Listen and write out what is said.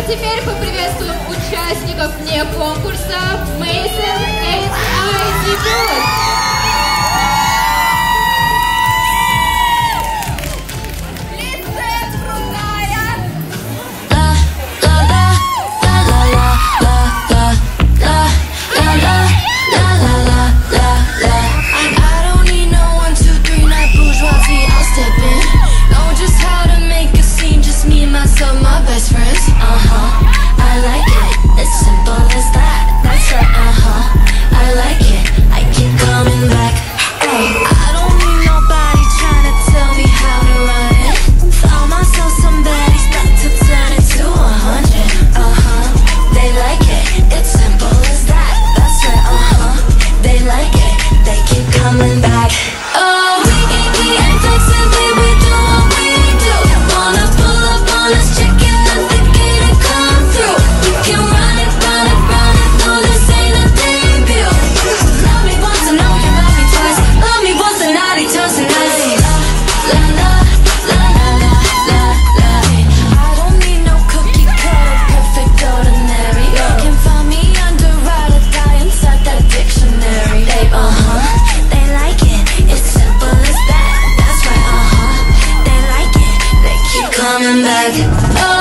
А теперь поприветствуем участников вне конкурса Mason 8 ID Plus. oh.